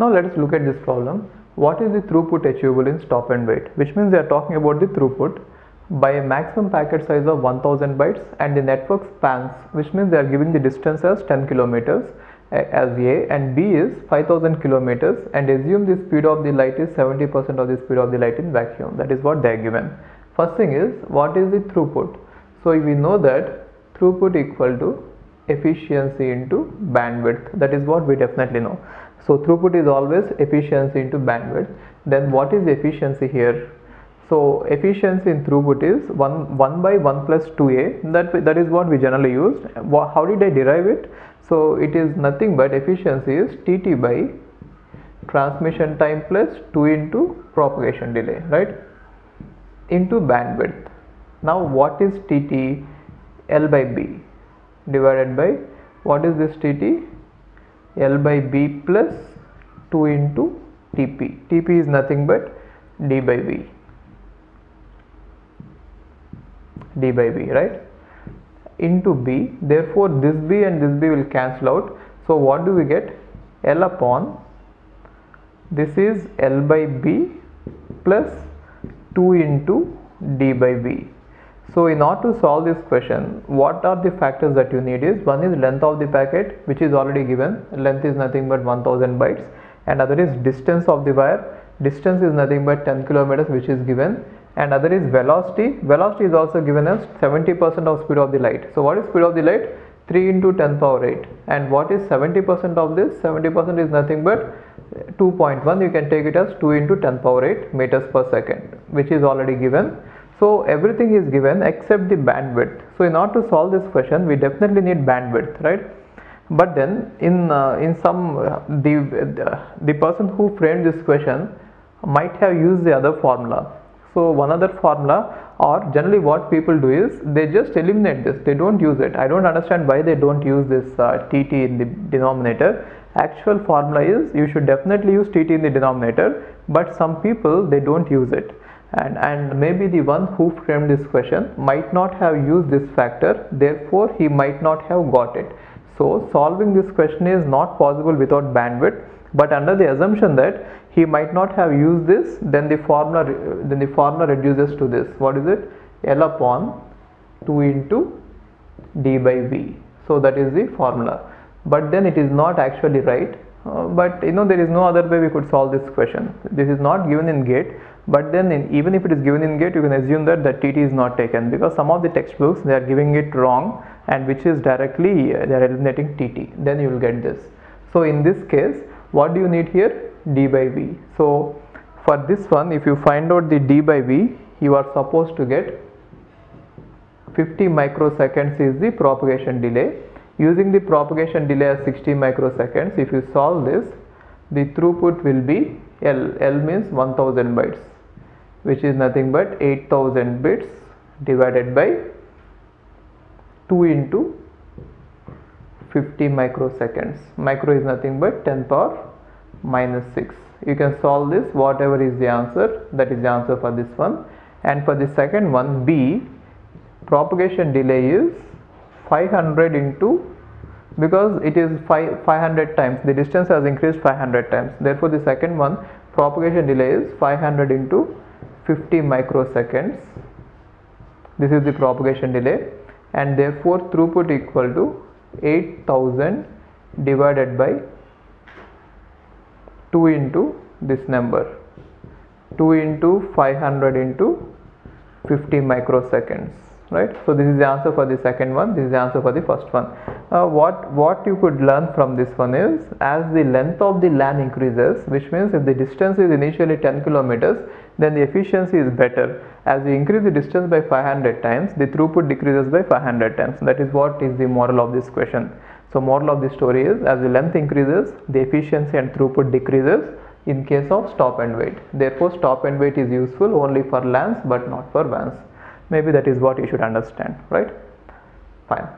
Now let us look at this problem. What is the throughput achievable in stop and wait? Which means they are talking about the throughput by a maximum packet size of 1000 bytes and the network spans which means they are giving the distance as 10 kilometers eh, as A and B is 5000 kilometers and assume the speed of the light is 70% of the speed of the light in vacuum that is what they are given. First thing is what is the throughput? So we know that throughput equal to efficiency into bandwidth that is what we definitely know. So throughput is always efficiency into bandwidth then what is efficiency here? So efficiency in throughput is 1, 1 by 1 plus 2a that, that is what we generally use. How did I derive it? So it is nothing but efficiency is Tt by transmission time plus 2 into propagation delay right into bandwidth. Now what is Tt? L by B divided by what is this Tt? L by B plus 2 into Tp. Tp is nothing but d by V. d by b right? Into b. Therefore this b and this b will cancel out. So what do we get? L upon this is l by b plus 2 into d by b so in order to solve this question what are the factors that you need is one is length of the packet which is already given. Length is nothing but 1000 bytes. And other is distance of the wire. Distance is nothing but 10 kilometers which is given. And other is velocity. Velocity is also given as 70% of speed of the light. So what is speed of the light? 3 into 10 power 8 and what is 70% of this? 70% is nothing but 2.1 you can take it as 2 into 10 power 8 meters per second which is already given so everything is given except the bandwidth. So in order to solve this question we definitely need bandwidth right? But then in uh, in some uh, the, the person who framed this question might have used the other formula. So one other formula or generally what people do is they just eliminate this. They don't use it. I don't understand why they don't use this uh, tt in the denominator. Actual formula is you should definitely use tt in the denominator but some people they don't use it and and maybe the one who framed this question might not have used this factor therefore he might not have got it. So solving this question is not possible without bandwidth but under the assumption that he might not have used this then the formula then the formula reduces to this. What is it? L upon 2 into d by v. So that is the formula. But then it is not actually right uh, but you know there is no other way we could solve this question. This is not given in gate but then in, even if it is given in gate you can assume that the tt is not taken because some of the textbooks they are giving it wrong and which is directly uh, they are eliminating tt then you will get this. So in this case what do you need here? D by v. So for this one if you find out the d by v you are supposed to get 50 microseconds is the propagation delay using the propagation delay as 60 microseconds if you solve this the throughput will be L. L means 1000 bytes which is nothing but 8000 bits divided by 2 into 50 microseconds. Micro is nothing but 10 power minus 6 you can solve this whatever is the answer that is the answer for this one. And for the second one b propagation delay is 500 into because it is 5 500 times. The distance has increased 500 times. Therefore the second one propagation delay is 500 into 50 microseconds. This is the propagation delay. And therefore throughput equal to 8000 divided by 2 into this number. 2 into 500 into 50 microseconds right? So this is the answer for the second one this is the answer for the first one. Uh, what what you could learn from this one is as the length of the LAN increases which means if the distance is initially 10 kilometers then the efficiency is better. As you increase the distance by 500 times the throughput decreases by 500 times. That is what is the moral of this question. So moral of the story is as the length increases the efficiency and throughput decreases in case of stop and wait. Therefore stop and wait is useful only for LANs but not for WANs maybe that is what you should understand right? Fine